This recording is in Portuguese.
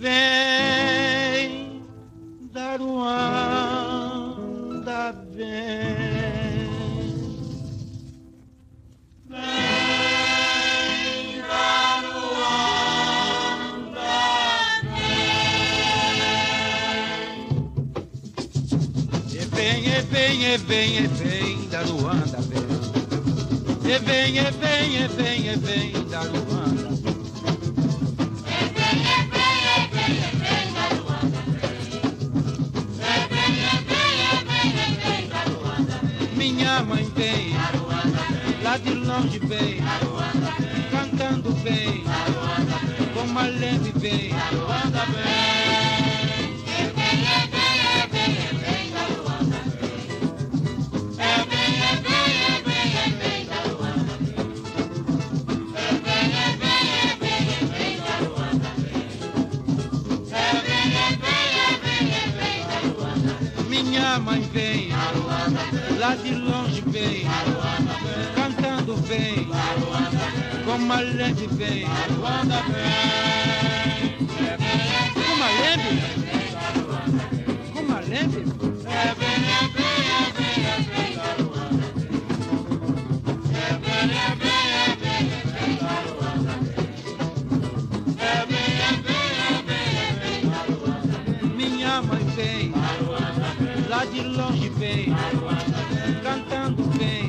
vem da Ruanda, vem. Vem da Ruanda, vem. E vem, e vem, e vem, e vem da Ruanda, vem. E vem, e vem, e vem, e vem da Ruanda. Minha mãe vem, lá de longe vem, cantando bem, com a leve vem. Minha mãe vem, lá de longe vem, cantando bem, como a leve vem, como a leve, como leve. de longe vem, cantando bem.